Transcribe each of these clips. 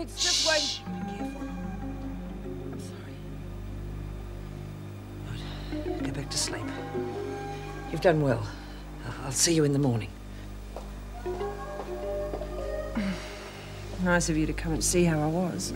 It's just. Shh, be careful. I'm sorry. Right, go back to sleep. You've done well. I'll see you in the morning. Nice of you to come and see how I was.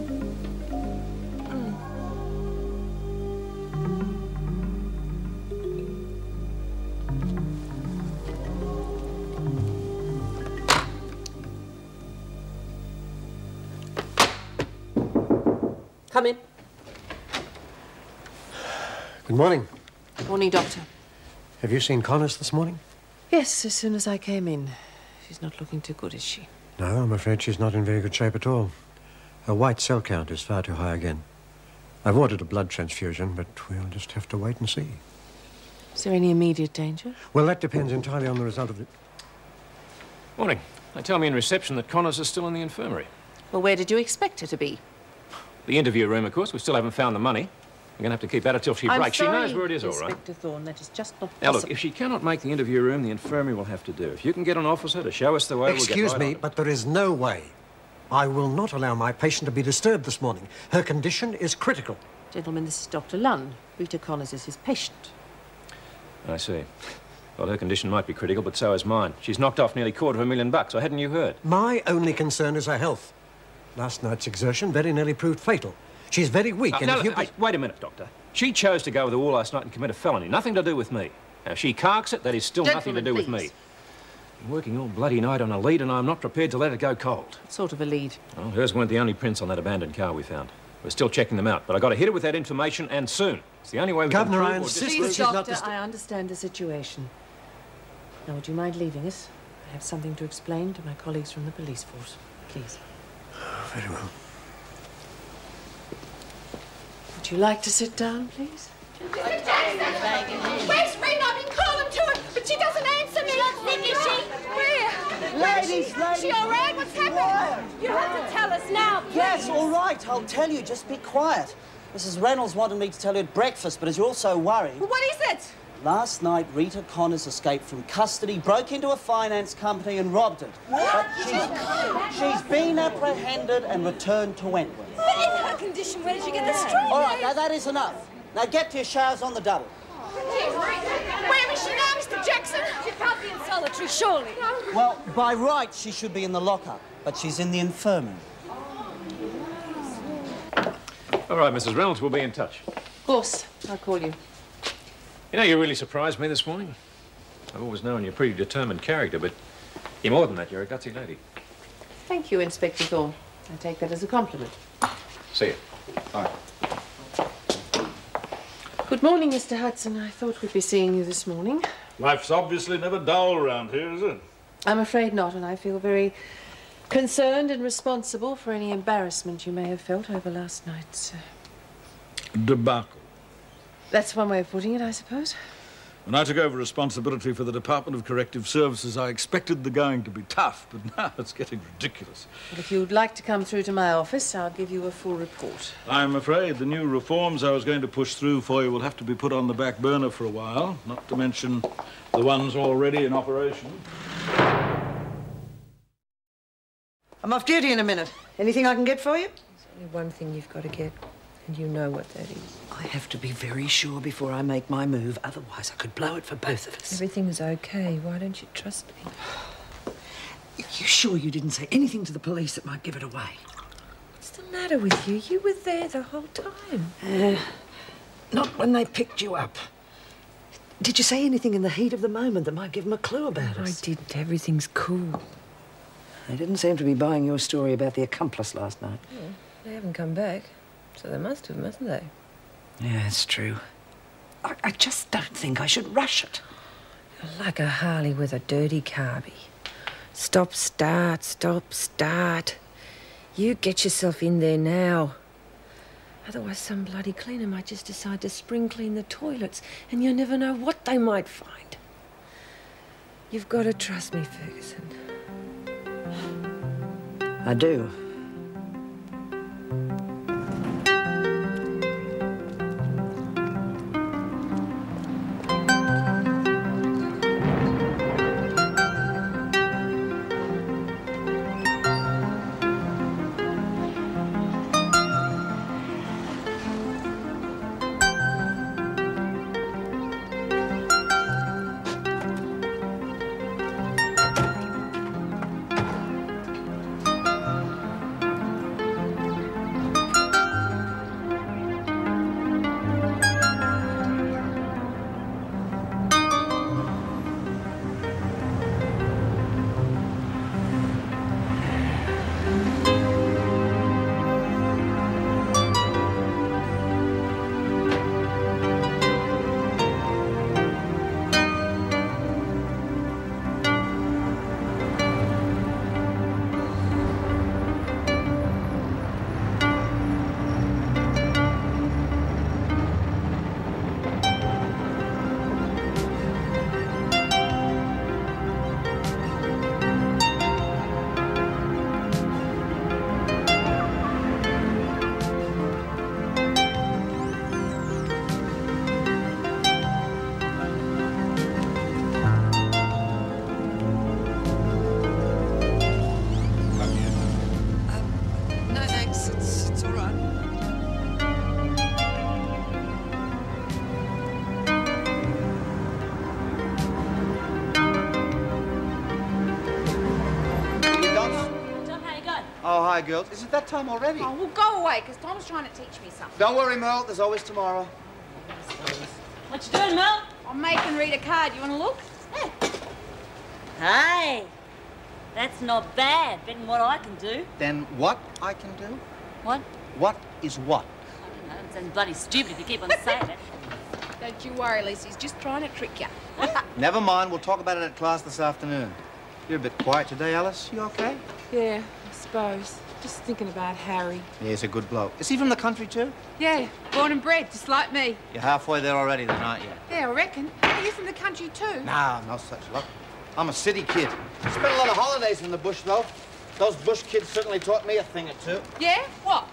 Come in. Good morning. Morning, Doctor. Have you seen Connors this morning? Yes, as soon as I came in. She's not looking too good, is she? No, I'm afraid she's not in very good shape at all. Her white cell count is far too high again. I've ordered a blood transfusion, but we'll just have to wait and see. Is there any immediate danger? Well, that depends entirely on the result of the. Morning. They tell me in reception that Connors is still in the infirmary. Well, where did you expect her to be? The interview room, of course. We still haven't found the money. We're going to have to keep that till she I'm breaks. sorry, She knows where it is, all right. Inspector Thorne, that is just not Now, look, if she cannot make the interview room, the infirmary will have to do. If you can get an officer to show us the way, Excuse we'll get right me, on but there is no way. I will not allow my patient to be disturbed this morning. Her condition is critical. Gentlemen, this is Dr. Lunn. Rita Connors is his patient. I see. Well, her condition might be critical, but so is mine. She's knocked off nearly a quarter of a million bucks, or hadn't you heard? My only concern is her health. Last night's exertion very nearly proved fatal. She's very weak, Uh, and now, if you... hey, wait a minute, Doctor. She chose to go with the wall last night and commit a felony. Nothing to do with me. Now, if she carks it, that is still nothing to Gentlemen, do with me. I'm working all bloody night on a lead, and I'm not prepared to let it go cold. What sort of a lead? Well, hers weren't the only prints on that abandoned car we found. We're still checking them out, but I've got to hit her with that information, and soon. It's the only way we Governor, can I prove or insist that Please, she's Doctor, dist- I understand the situation. Now, would you mind leaving us? I have something to explain to my colleagues from the police force. Please. Very well. Would you like to sit down, please? Where's Rena? I've been calling to her, but she doesn't answer me. She's not sick, is she? Where? Where is Ladies, she? ladies, She all right? What's happened? You have to tell us now, please. Yes, all right, I'll tell you. Just be quiet. Mrs. Reynolds wanted me to tell you at breakfast, but as you're all so worried, What is it? Last night Rita Connors escaped from custody, broke into a finance company and robbed it. But she's, she's been apprehended and returned to Wentworth. But in her condition, where did you get the straw? All right, now that is enough. Now get to your showers on the double. Where is she now, Mr. Jackson? She can't be in solitary, surely. Well, by rights, she should be in the lockup, but she's in the infirmary. All right, Mrs. Reynolds, we'll be in touch. Of course. I'll call you. You know, you really surprised me this morning. I've always known you're a pretty determined character, but you're more than that. You're a gutsy lady. Thank you, Inspector Thorne. I take that as a compliment. See you. Bye. Good morning, Mr. Hudson. I thought we'd be seeing you this morning. Life's obviously never dull around here, is it? I'm afraid not, and I feel very concerned and responsible for any embarrassment you may have felt over last night's. Uh... Debacle. That's one way of putting it, I suppose. When I took over responsibility for the Department of Corrective Services, I expected the going to be tough, but now it's getting ridiculous. But if you'd like to come through to my office, I'll give you a full report. I'm afraid the new reforms I was going to push through for you will have to be put on the back burner for a while, not to mention the ones already in operation. I'm off duty in a minute. Anything I can get for you? There's Only one thing you've got to get, and you know what that is. I have to be very sure before I make my move, otherwise I could blow it for both of us. Everything's okay. Why don't you trust me? You sure you didn't say anything to the police that might give it away? What's the matter with you? You were there the whole time. Uh, not when they picked you up. Did you say anything in the heat of the moment that might give them a clue about I us? I didn't. Everything's cool. They didn't seem to be buying your story about the accomplice last night. They haven't come back, so they must have, mustn't they? Yeah, it's true. I, I just don't think I should rush it. You're like a Harley with a dirty carby. Stop, start, stop, start. You get yourself in there now. Otherwise, some bloody cleaner might just decide to spring clean the toilets, and you never know what they might find. You've got to trust me, Ferguson. I do. Hiya, girls. Is it that time already? Oh, well, go away, because Tom's trying to teach me something. Don't worry, Merle. There's always tomorrow. What you doing, Mel? I'm making Rita a card. You want to look? Hey, that's not bad. Better than what I can do. Then what I can do? What? What is what? I don't know. It sounds bloody stupid if you keep on saying it. Don't you worry, Lisa. He's just trying to trick you. Never mind. We'll talk about it at class this afternoon. You're a bit quiet today, Alice. You okay? Yeah, I suppose. Just thinking about Harry. Yeah, he's a good bloke. Is he from the country too? Yeah, born and bred, just like me. You're halfway there already, then, aren't you? Yeah, I reckon. Are you from the country too? Nah, no such luck. I'm a city kid. Spent a lot of holidays in the bush, though. Those bush kids certainly taught me a thing or two. Yeah? What?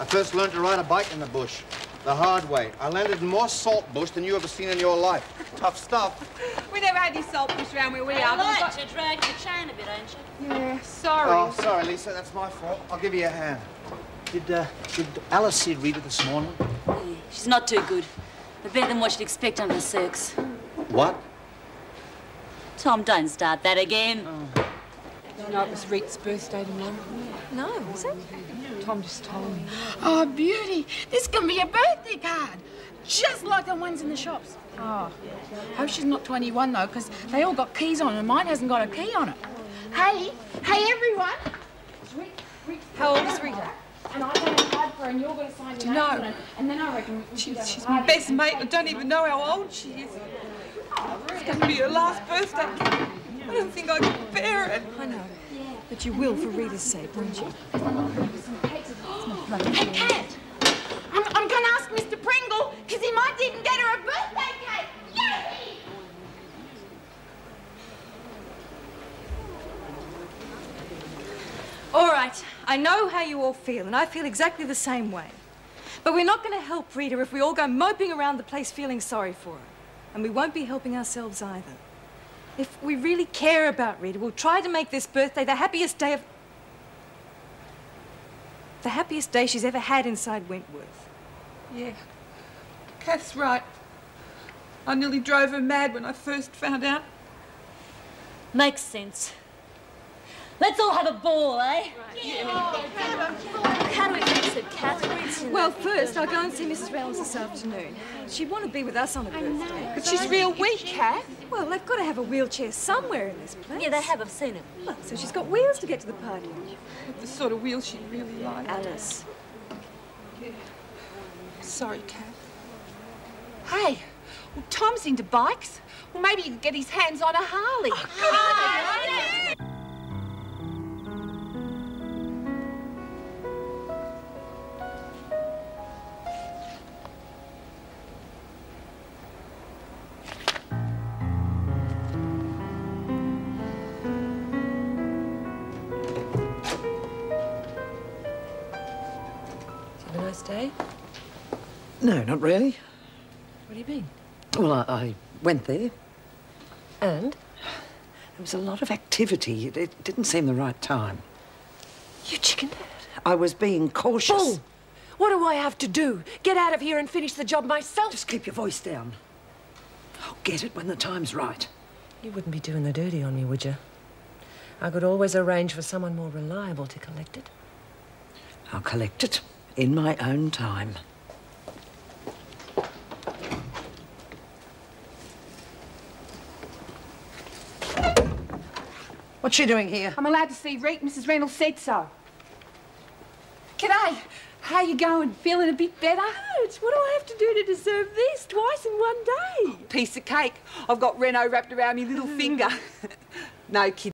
I first learned to ride a bike in the bush. The hard way. I landed in more salt bush than you ever seen in your life. Tough stuff. We never had any salt bush around where we are. but we've like got- to drag your chain a bit, ain't you? Yeah, sorry. Oh, sorry, Lisa. That's my fault. I'll give you a hand. Did, uh, did Alice see Rita this morning? Yeah, she's not too good. But better than what you'd expect under the circs. What? Tom, don't start that again. Did you know it was Rita's birthday tomorrow? No, is it? Tom just told me. Oh, beauty. This can be a birthday card. Just like the ones in the shops. Oh, hope she's not 21, though, because they all got keys on and mine hasn't got a key on it. Hey, hey, everyone. How old is Rita? And I'm going to card for her, and you're going to sign your Do you names know? on it. And then I reckon we She's, she's my best mate. I don't even know how old she is. Oh, it's going to be her last birthday. I don't think I can bear it. I know. But you will for Rita's sake, won't you? Hey, Kat! I'm, I'm going to ask Mr. Pringle, because he might even get her a birthday cake. Yay! All right, I know how you all feel, and I feel exactly the same way. But we're not going to help Rita if we all go moping around the place feeling sorry for her. And we won't be helping ourselves either. If we really care about Rita, we'll try to make this birthday the happiest day of. the happiest day she's ever had inside Wentworth. Yeah. Kath's right. I nearly drove her mad when I first found out. Makes sense. Let's all have a ball, eh? Right. Yeah. How do we fix it, Catherine? Well, first, I'll go and see Mrs. Reynolds this afternoon. She'd want to be with us on her birthday. But she's real weak, Kath. Well, they've got to have a wheelchair somewhere in this place. Yeah, they have. I've seen it. Well, so she's got wheels to get to the party. The sort of wheel she really liked. Alice. Sorry, Kath. Hey, well, Tom's into bikes. Well, maybe he could get his hands on a Harley. Oh, have No, not really. What do you mean? Well, I, I went there. And? There was a lot of activity. It, it didn't seem the right time. You chickened out. I was being cautious. Bull! What do I have to do? Get out of here and finish the job myself? Just keep your voice down. I'll get it when the time's right. You wouldn't be doing the dirty on me, would you? I could always arrange for someone more reliable to collect it. I'll collect it in my own time. What's she doing here? I'm allowed to see Reet. Mrs. Reynolds said so. G'day. How you going? Feeling a bit better? Good. What do I have to do to deserve this twice in one day? Piece of cake. I've got Reno wrapped around my little finger. no, kid.